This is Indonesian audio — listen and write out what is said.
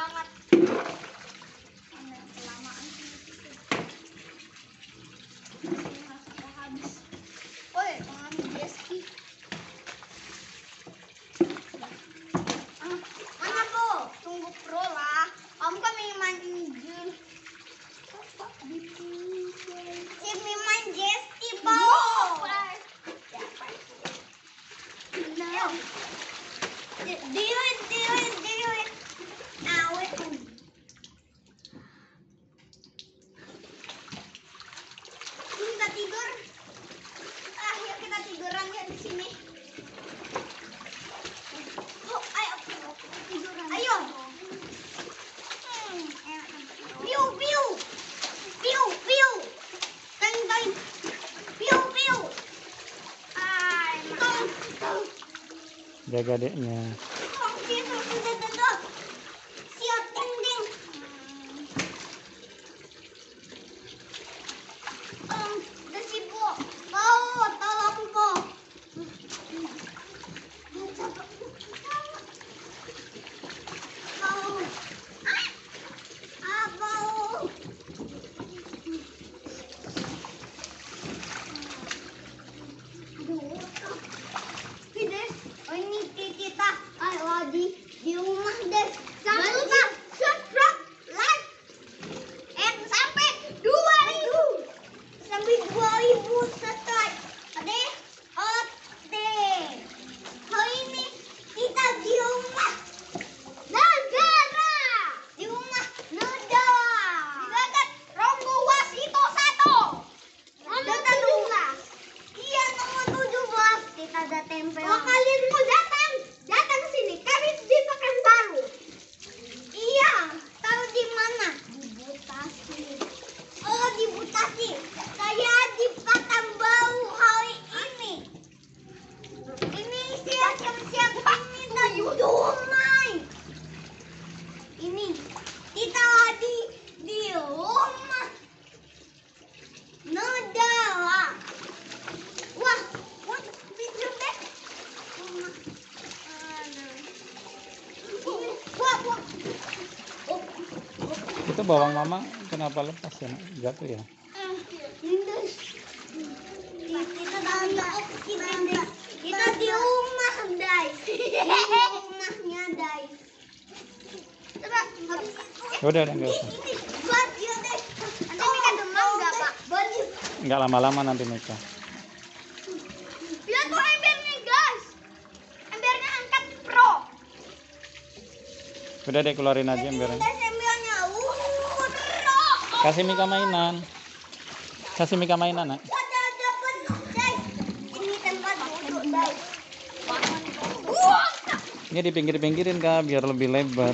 banget. Kelamaan habis oi pengambil mana tunggu pro lah. Kamu kan jaga adeknya. igual e você tá. itu bawang mama kenapa lepas ya? Nak? jatuh ya? Kita di rumah guys rumahnya guys coba udah udah nggak nanti nggak pak nggak lama-lama nanti mereka. lihat tuh embernya guys. Embernya angkat pro udah deh keluarin aja embernya. Kasih Mika mainan. Kasih Mika mainan, Nak. Ini di pinggir pinggirin Kak, biar lebih lebar.